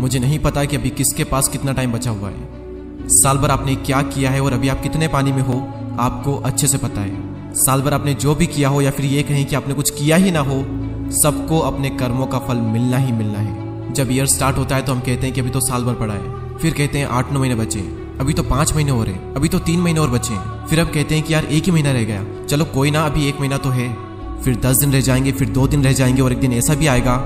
मुझे नहीं पता कि अभी किसके पास कितना टाइम बचा हुआ है। साल भर आपने क्या किया है और अभी आप कितने पानी में हो, आपको अच्छे से पता है। साल भर आपने जो भी किया हो या फिर ये कहें कि आपने कुछ किया ही ना हो, सबको अपने कर्मों का फल मिलना ही मिलना है। जब ईयर स्टार्ट होता है तो हम कहते हैं कि अभी तो साल भर पड़ा है। फिर कहते हैं आठ, नौ महीने बचे अभी तो पाँच महीने हो रहे अभी तो तीन महीने और बचे हैं। फिर अब कहते हैं कि यार एक ही महीना रह गया। चलो कोई ना, अभी एक महीना तो है। फिर दस दिन रह जाएँगे, फिर दो दिन रह जाएँगे और एक दिन ऐसा भी आएगा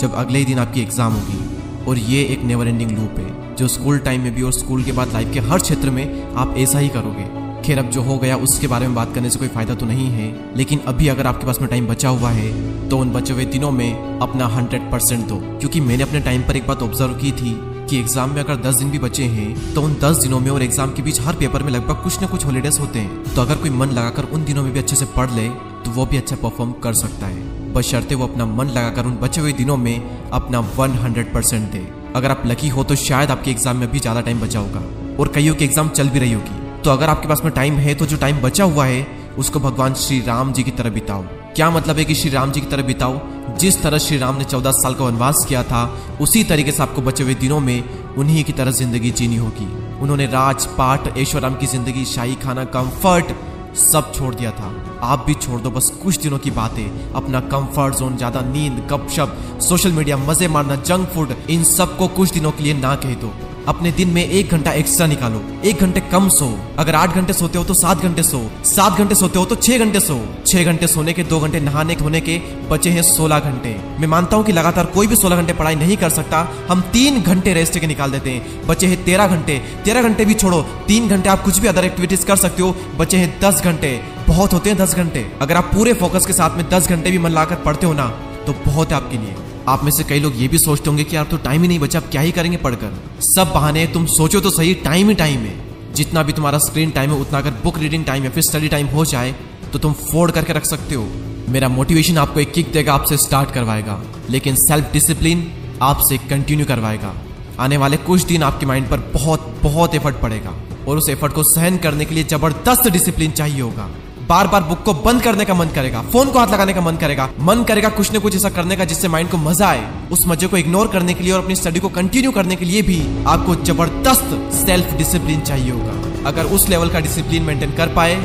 जब अगले ही दिन आपकी एग्ज़ाम होगी। और ये एक नेवर एंडिंग लूप है, जो स्कूल टाइम में भी और स्कूल के बाद लाइफ के हर क्षेत्र में आप ऐसा ही करोगे। खैर, अब जो हो गया, उसके बारे में बात करने से कोई फ़ायदा तो नहीं है, लेकिन अभी अगर आपके पास में टाइम बचा हुआ है तो उन बचे हुए दिनों में अपना हंड्रेड परसेंट दो। क्योंकि मैंने अपने टाइम पर एक बात ऑब्ज़र्व की थी कि एग्ज़ाम में अगर 10 दिन भी बचे हैं तो उन 10 दिनों में और एग्ज़ाम के बीच हर पेपर में लगभग कुछ ना कुछ हॉलीडेज होते हैं। तो अगर कोई मन लगाकर उन दिनों में भी अच्छे से पढ़ ले तो वो भी अच्छा परफॉर्म कर सकता है। बशर्ते वो अपना मन लगाकर उन बचे हुए दिनों में अपना 100 परसेंट दे। अगर आप लकी हो तो शायद आपके एग्ज़ाम में भी ज़्यादा टाइम बचा होगा। और कईयों की एग्ज़ाम चल भी रही होगी। तो अगर आपके पास में टाइम है तो जो टाइम बचा हुआ है, उसको भगवान श्री राम जी की तरह बिताओ। क्या मतलब है कि श्री राम जी की तरह बिताओ? जिस तरह श्री राम ने चौदह साल का वनवास किया था, उसी तरीके से आपको बचे हुए दिनों में उन्हीं की तरह ज़िंदगी जीनी होगी। उन्होंने राज पाठ ऐश्वराम की ज़िंदगी, शाही खाना कंफर्ट सब छोड़ दिया था। आप भी छोड़ दो, बस कुछ दिनों की बातें। अपना कंफर्ट जोन ज़्यादा नींद, गपशप सोशल मीडिया मज़े मारना जंक फ़ूड इन सबको कुछ दिनों के लिए ना कह दो। अपने दिन में एक घंटा एक्स्ट्रा निकालो। एक घंटे कम सो। अगर आठ घंटे सोते हो तो सात घंटे सो। सात घंटे सोते हो तो छह घंटे सो। छह घंटे सोने के, दो घंटे नहाने धोने के बचे हैं सोलह घंटे। मैं मानता हूँ कि लगातार कोई भी सोलह घंटे पढ़ाई नहीं कर सकता। हम तीन घंटे रेस्ट के निकाल देते हैं। बचे हैं तेरह घंटे। तेरह घंटे भी छोड़ो। तीन घंटे आप कुछ भी अदर एक्टिविटीज़ कर सकते हो। बचे हैं दस घंटे। बहुत होते हैं दस घंटे। अगर आप पूरे फोकस के साथ में दस घंटे भी मन लाकर पढ़ते हो ना तो बहुत है आपके लिए। आप में से कई लोग ये भी सोचते होंगे कि यार तो टाइम ही नहीं बचा, अब क्या ही करेंगे पढ़कर? सब बहाने तुम सोचो तो सही टाइम ही टाइम है। जितना भी तुम्हारा स्क्रीन टाइम है, उतना अगर बुक रीडिंग टाइम या फिर स्टडी टाइम हो जाए तो तुम फोड़ करके रख सकते हो। मेरा मोटिवेशन आपको एक किक देगा, आपसे स्टार्ट करवाएगा। लेकिन सेल्फ डिसिप्लिन आपसे कंटिन्यू करवाएगा। आने वाले कुछ दिन आपके माइंड पर बहुत बहुत एफर्ट पड़ेगा। और उस एफर्ट को सहन करने के लिए ज़बरदस्त डिसिप्लिन चाहिए होगा। बार बार बुक को बंद करने का मन करेगा, फ़ोन को हाथ लगाने का मन करेगा मन करेगा कुछ न कुछ ऐसा करने का जिससे माइंड को मज़ा आए। उस मज़े को इग्नोर करने के लिए और अपनी स्टडी को कंटिन्यू करने के लिए भी आपको ज़बरदस्त सेल्फ डिसिप्लिन चाहिए होगा। अगर उस लेवल का डिसिप्लिन मेंटेन कर पाए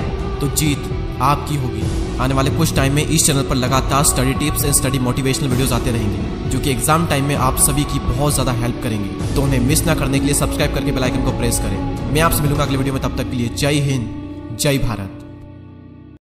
तो जीत आपकी होगी। आने वाले कुछ टाइम में इस चैनल पर लगातार study tips and study motivational videos आते रहेंगे, जो कि एग्ज़ाम टाइम में आप सभी की बहुत ज़्यादा हेल्प करेंगे। तो उन्हें मिस ना करने के लिए सब्सक्राइब करके बेल आइकन को प्रेस करें। मैं आपसे मिलूँगा अगले वीडियो में, तब तक के लिए जय हिंद, जय भारत।